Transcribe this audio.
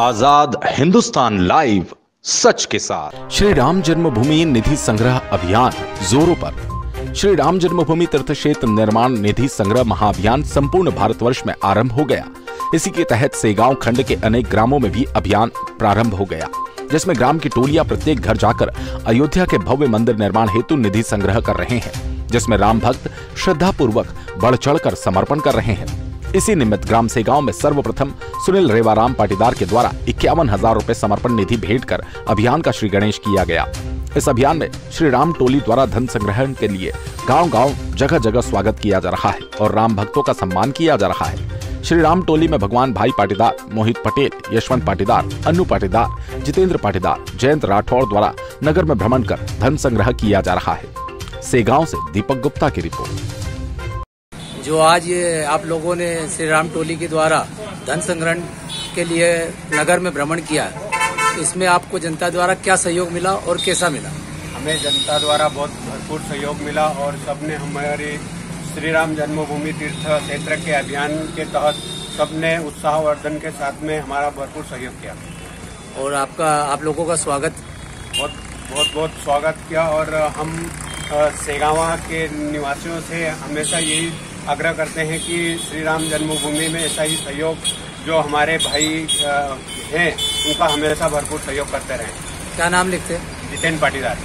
आज़ाद Hindustan live सच के साथ। श्री राम जन्मभूमि निधि संग्रह अभियान, जोरों पर। श्री राम जन्मभूमि तीर्थ क्षेत्र निर्माण निधि संग्रह महाअभियान संपूर्ण भारतवर्ष में आरंभ हो गया। इसी के तहत सेगांव खंड के अनेक ग्रामों में भी अभियान प्रारंभ हो गया। जिसमें ग्राम की टोलियाँ प्रत्येक घर जाकर अयोध्या के भव्य मंदिर निर्माण हेतु निधि संग्रह कर रहे हैं, जिसमें राम भक्त श्रद्धा पूर्वक बढ़ चढ़कर समर्पण कर रहे हैं। इसी निमित्त ग्राम से गाँव में सर्वप्रथम सुनील रेवाराम पाटीदार के द्वारा इक्यावन हज़ार रूपए समर्पण निधि भेंट कर अभियान का श्री गणेश किया गया। इस अभियान में श्री राम टोली द्वारा धन संग्रहण के लिए गाँव गाँव जगह जगह स्वागत किया जा रहा है और राम भक्तों का सम्मान किया जा रहा है। श्री राम टोली में भगवान भाई पाटीदार, मोहित पटेल, यशवंत पाटीदार अनु पाटीदार, जितेंद्र पाटीदार, जयंत राठौर द्वारा नगर में भ्रमण कर धन संग्रह किया जा रहा है। से गाँव से दीपक गुप्ता की रिपोर्ट। जो आज ये आप लोगों ने श्री राम टोली के द्वारा धन संग्रहण के लिए नगर में भ्रमण किया है इसमें आपको जनता द्वारा क्या सहयोग मिला और कैसा मिला? हमें जनता द्वारा बहुत भरपूर सहयोग मिला और सबने हमारे श्री राम जन्मभूमि तीर्थ क्षेत्र के अभियान के तहत सबने उत्साहवर्धन के साथ में हमारा भरपूर सहयोग किया। और आपका आप लोगों का स्वागत। बहुत बहुत बहुत स्वागत किया और हम सेगावा के निवासियों से हमेशा यही आग्रह करते हैं कि श्री राम जन्मभूमि में ऐसा ही सहयोग जो हमारे भाई हैं उनका हमेशा भरपूर सहयोग करते रहें। क्या नाम लिखते हैं? जितेंद्र पाटीदार।